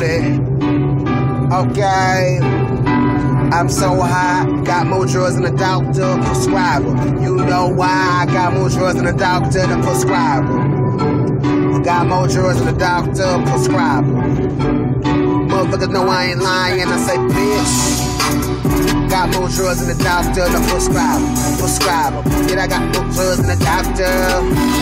Jody. Okay. I'm so high, got more drugs than a doctor prescriber. You know why I got more drugs than a doctor than prescriber. Got more drugs than a doctor prescriber. Motherfuckers know I ain't lying, I say bitch. Got more drugs than a doctor than prescriber. Prescriber. Yeah, I got more drugs than a doctor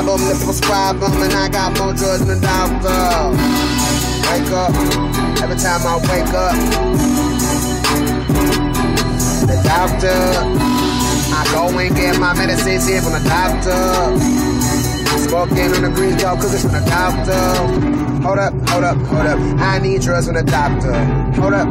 prescribe them, to prescribe them, and I got more drugs than a doctor. Wake up, every time I wake up, the doctor, I go and get my medicines here from the doctor. Smoking on the green dog cookies from the doctor. Hold up, hold up, hold up. I need drugs from the doctor. Hold up,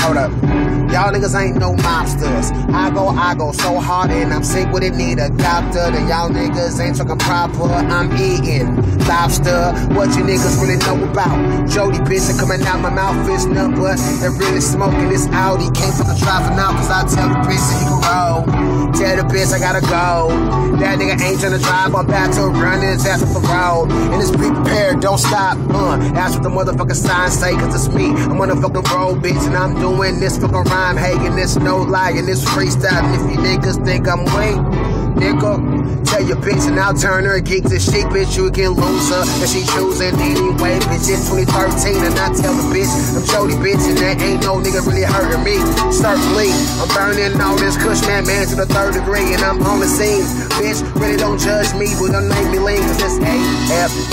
hold up. Y'all niggas ain't no mobsters. I go, I go so hard and I'm sick with it, need a doctor. The y'all niggas ain't talking proper. I'm eating lobster. What you niggas really know about? Jody bitch coming out my mouth is nothing but they're really smoking this Audi. Can't fucking driving out cause I tell the bitch that you can roll. Tell the bitch I gotta go. That nigga ain't trying to drive, I'm back to run his ass off the road. And it's prepared, don't stop. Uh, that's what the motherfucking signs say, cause it's me. I'm on the fucking road, bitch, and I'm doing this fucking rhyme hating, this no lie, and this freestyle. And if you niggas think I'm weak, nigga. Tell your bitch and I'll turn her geek to chic, bitch. You can lose her if she choosing anyway, bitch. It's 2013 and I tell the bitch I'm Jody, bitch, and there ain't no nigga really hurting me. Certainly, I'm burning all this kush, man, man, to the third degree, and I'm on the scene. Bitch, really don't judge me, but don't make me lean, cause it's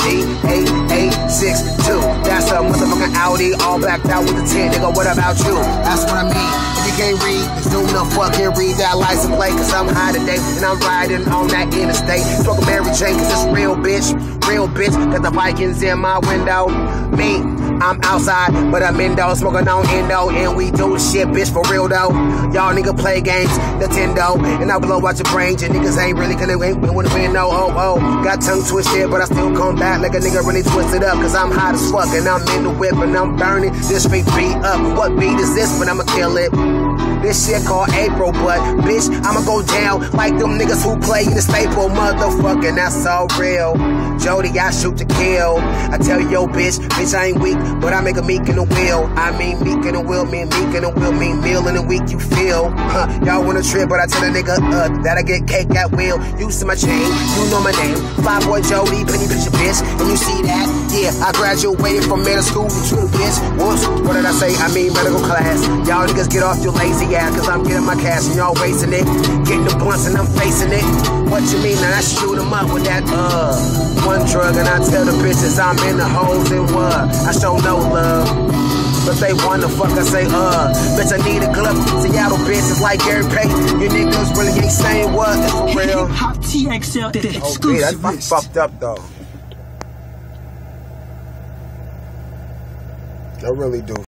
D 8862. That's a motherfucking Audi, all blacked out with a 10, nigga. What about you? That's what I mean. Can't read, do no fucking read that license plate, cause I'm high today, and I'm riding on that interstate. Smoking Mary Jane, cause it's real, bitch. Real bitch, got the Vikings in my window. Me, I'm outside, but I'm indo, smoking on endo, and we do shit, bitch, for real though. Y'all nigga play games, Nintendo, and I blow out your brains, and niggas ain't really gonna ain't wanna win no oh oh. Got tongue twisted, but I still come back like a nigga really twisted up, cause I'm hot as fuck, and I'm in the whip, and I'm burning this straight beat up. What beat is this? But I'ma kill it. This shit called April, but bitch, I'ma go down like them niggas who play in the staple, motherfucking, that's all real. Jody, I shoot to kill. I tell yo, bitch, bitch, I ain't weak, but I make a meek in the wheel. I mean, meek in the wheel, mean meek in the wheel, mean meal in the week, you feel. Huh, y'all wanna trip, but I tell a nigga, uh, that I get cake at will. You see my chain, you know my name. Fly boy Jody, Penny Pinchin bitch, and you see that? Yeah, I graduated from middle school to true bitch. Whoops, what did I say? I mean medical class. Y'all niggas get off your lazy ass, cause I'm getting my cash and y'all wasting it. Getting the blunts and I'm facing it. What you mean? Now I shoot 'em up with that, uh, one drug and I tell the bitches I'm in the holes and what? I show no love. But they wanna fuck, I say, uh, bitch, I need a glove. Seattle bitch is like Gary Payton. You niggas really ain't saying what, that's for real. Hop TXL, the Okay, that's exclusive fuck- list. fucked up though. I really do